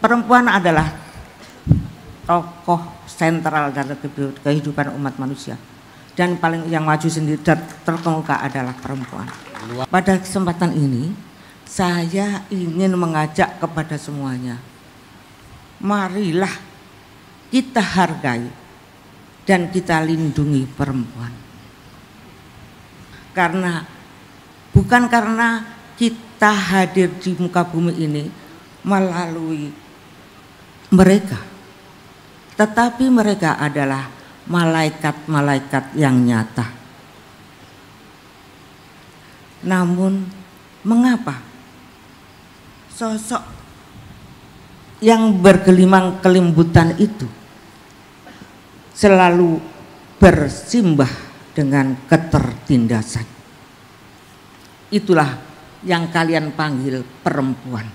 perempuan adalah tokoh sentral dalam kehidupan umat manusia dan paling yang maju sendiri terkemuka adalah perempuan. Pada kesempatan ini saya ingin mengajak kepada semuanya, marilah kita hargai dan kita lindungi perempuan. Karena bukan karena kita hadir di muka bumi ini melalui mereka, tetapi mereka adalah malaikat-malaikat yang nyata. Namun mengapa sosok yang bergelimang kelimbutan itu selalu bersimbah dengan ketertindasan. Itulah yang kalian panggil perempuan.